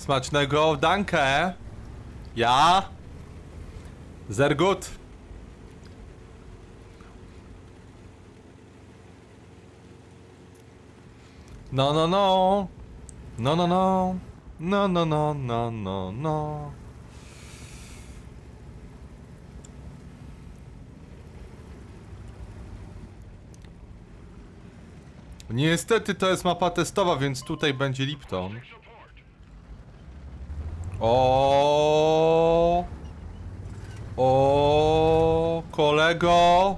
Smacznego, danke. Ja. Sehr gut. No, no, no. No, no, no. No, no, no, no, no, no. Niestety to jest mapa testowa, więc tutaj będzie Lipton. O, o, kolego.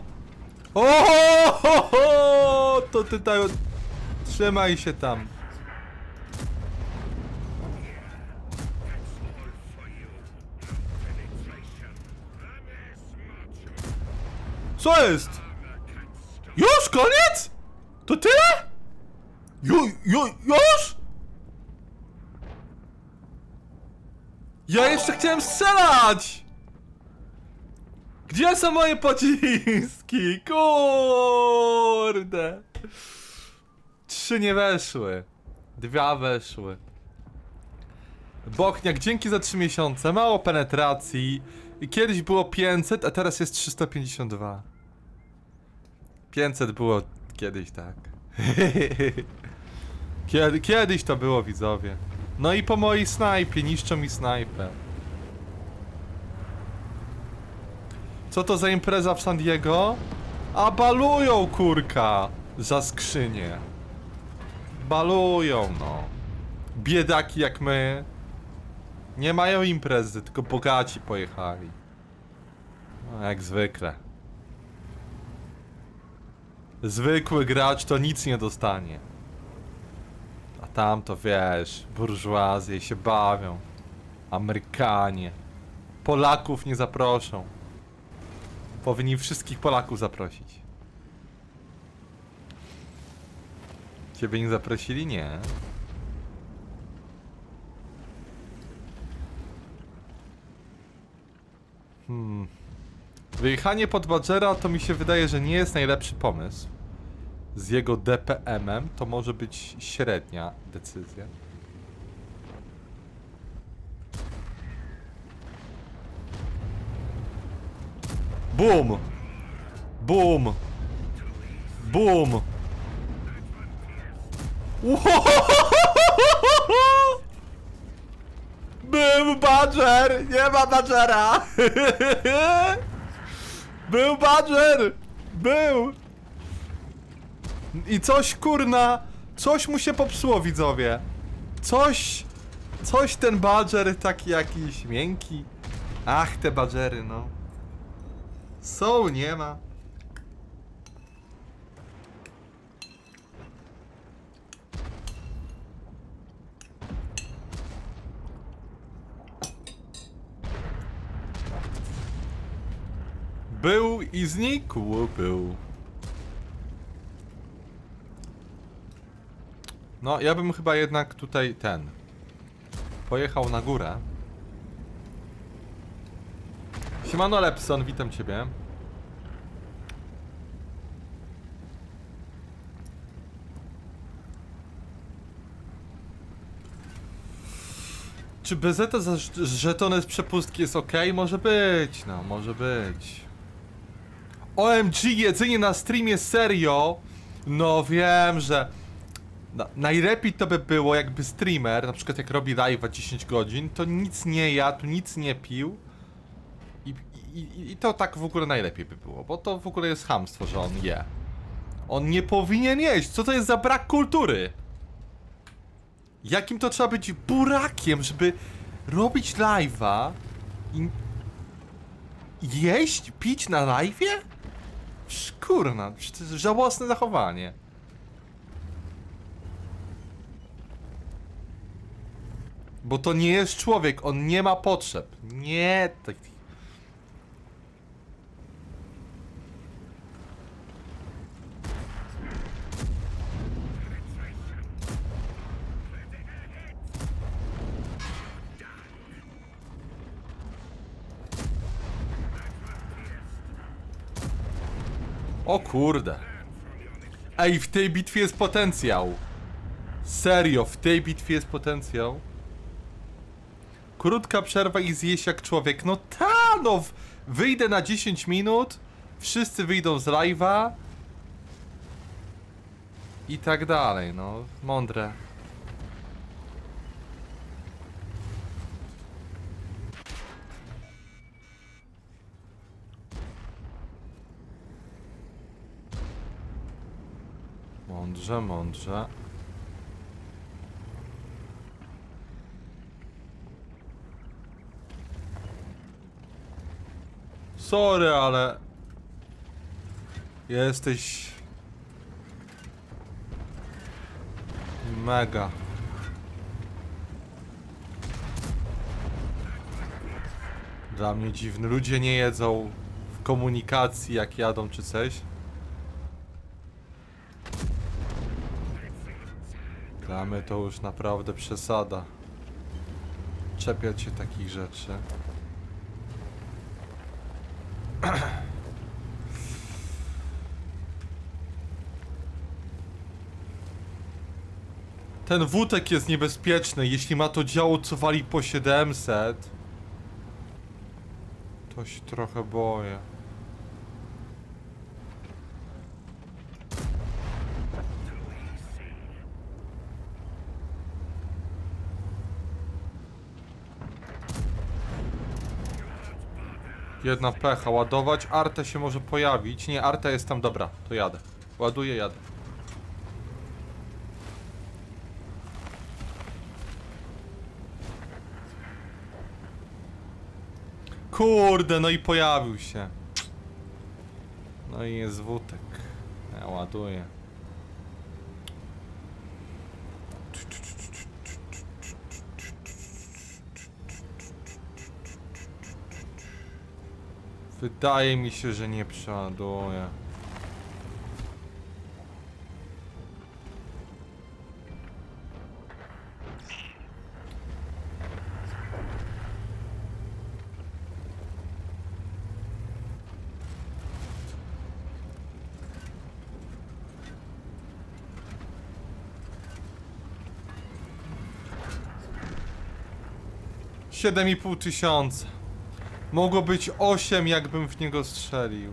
O, to ty tam, trzymaj się tam. Co jest? Już koniec? To tyle? Ju, ju, już? Ja jeszcze chciałem strzelać! Gdzie są moje pociski? Kurde! Trzy nie weszły. Dwa weszły. Bochniak, dzięki za trzy miesiące. Mało penetracji. Kiedyś było 500, a teraz jest 352. 500 było kiedyś, tak. Kiedy, kiedyś to było, widzowie. No i po mojej snajpie, niszczą mi snajpę. Co to za impreza w San Diego? A balują, kurka! Za skrzynię. Balują, no. Biedaki jak my. Nie mają imprezy, tylko bogaci pojechali. No, jak zwykle. Zwykły gracz to nic nie dostanie. A tam to wiesz, burżuazje się bawią. Amerykanie. Polaków nie zaproszą. Powinni wszystkich Polaków zaprosić. Ciebie nie zaprosili? Nie. Hmm. Wyjechanie pod Badgera to mi się wydaje, że nie jest najlepszy pomysł. Z jego DPM-em to może być średnia decyzja. Boom! Boom! Boom! Był Badger! Nie ma Badgera! Był Badger! Był! I coś kurna, coś mu się popsuło widzowie. Coś, coś ten Badger taki jakiś miękki. Ach, te Badgery no. Są, nie ma. Był i znikł, był. No, ja bym chyba jednak tutaj ten. Pojechał na górę. Siemano Lepson, witam ciebie. Czy BZ za żetony z przepustki jest ok? Może być, no, może być. OMG, jedzenie na streamie serio? No wiem, że... No, najlepiej to by było jakby streamer, na przykład jak robi live'a 10 godzin, to nic nie jadł, nic nie pił. I, i, I to tak w ogóle najlepiej by było, bo to w ogóle jest hamstwo, że on je. On nie powinien jeść, co to jest za brak kultury? Jakim to trzeba być burakiem, żeby robić live'a i jeść, pić na live'ie? Kurna, to jest żałosne zachowanie. Bo to nie jest człowiek, on nie ma potrzeb. Nie, tak. O kurde. Ej, w tej bitwie jest potencjał. Serio, w tej bitwie jest potencjał. Krótka przerwa i zjeść jak człowiek. No ta, no! Wyjdę na 10 minut, wszyscy wyjdą z live'a. I tak dalej, no. Mądre. Mądrze, mądrze. Sorry, ale... Jesteś... Mega. Dla mnie dziwny. Ludzie nie jedzą w komunikacji jak jadą czy coś. Dla mnie to już naprawdę przesada. Czepiać się takich rzeczy. Ten wódek jest niebezpieczny. Jeśli ma to działo, co wali po 700, to się trochę boję. Jedna pecha, ładować. Arte się może pojawić. Nie, Arte jest tam, dobra, to jadę. Ładuję, jadę. Kurde, no i pojawił się. No i jest wutek. Ja ładuję. Wydaje mi się, że nie przeładuję. Siedem i pół tysiąca. Mogło być 8, jakbym w niego strzelił.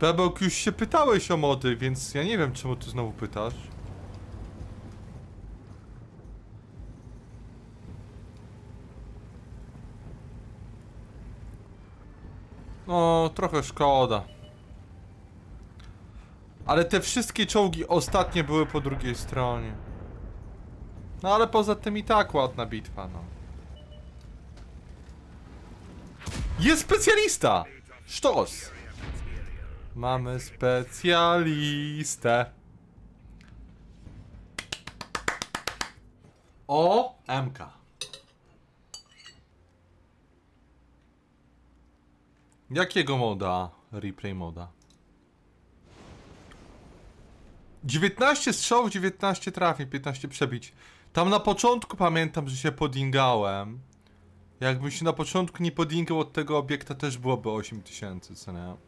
Bebek, już się pytałeś o mody, więc ja nie wiem, czemu ty znowu pytasz. No, trochę szkoda. Ale te wszystkie czołgi ostatnie były po drugiej stronie. No ale poza tym i tak ładna bitwa, no. Jest specjalista! Sztos! Mamy specjalistę. O, MK. Jakiego moda? Replay moda. 19 strzałów, 19 trafień, 15 przebić. Tam na początku pamiętam, że się podingałem. Jakbym się na początku nie podingał od tego obiekta, też byłoby 8000, co nie?